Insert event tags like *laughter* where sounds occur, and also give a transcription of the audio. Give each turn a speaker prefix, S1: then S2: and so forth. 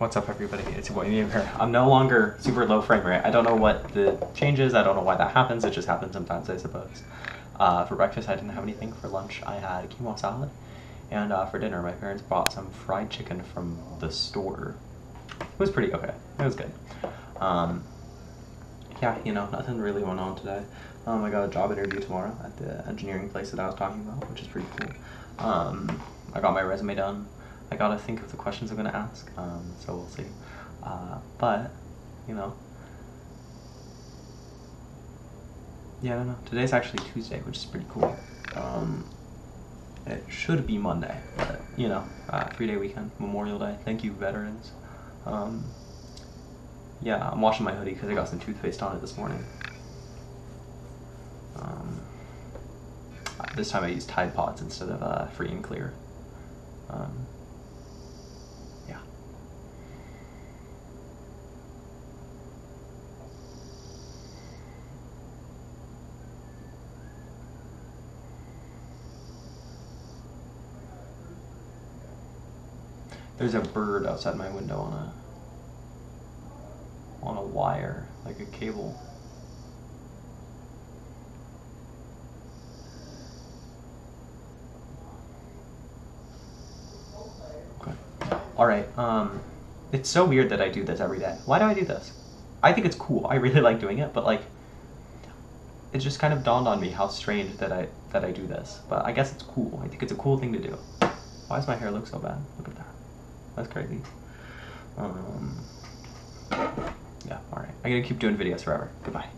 S1: What's up everybody, it's your boy Meme here. I'm no longer super low frame rate. I don't know what the change is, I don't know why that happens, it just happens sometimes I suppose. Uh, for breakfast I didn't have anything, for lunch I had a quinoa salad, and uh, for dinner my parents bought some fried chicken from the store. It was pretty okay, it was good. Um, yeah, you know, nothing really went on today. Um, I got a job interview tomorrow at the engineering place that I was talking about, which is pretty cool. Um, I got my resume done. I gotta think of the questions I'm gonna ask, um, so we'll see. Uh, but, you know, yeah, I don't know. Today's actually Tuesday, which is pretty cool. Um, it should be Monday, but you know, uh, three day weekend, Memorial Day. Thank you, veterans. Um, yeah, I'm washing my hoodie because I got some toothpaste on it this morning. Um, this time I used Tide Pods instead of uh, Free and Clear. Um, There's a bird outside my window on a on a wire, like a cable. Okay. All right. Um, it's so weird that I do this every day. Why do I do this? I think it's cool. I really *laughs* like doing it, but like, it just kind of dawned on me how strange that I that I do this. But I guess it's cool. I think it's a cool thing to do. Why does my hair look so bad? Look at. That's crazy. Um, yeah. All right. I gotta keep doing videos forever. Goodbye.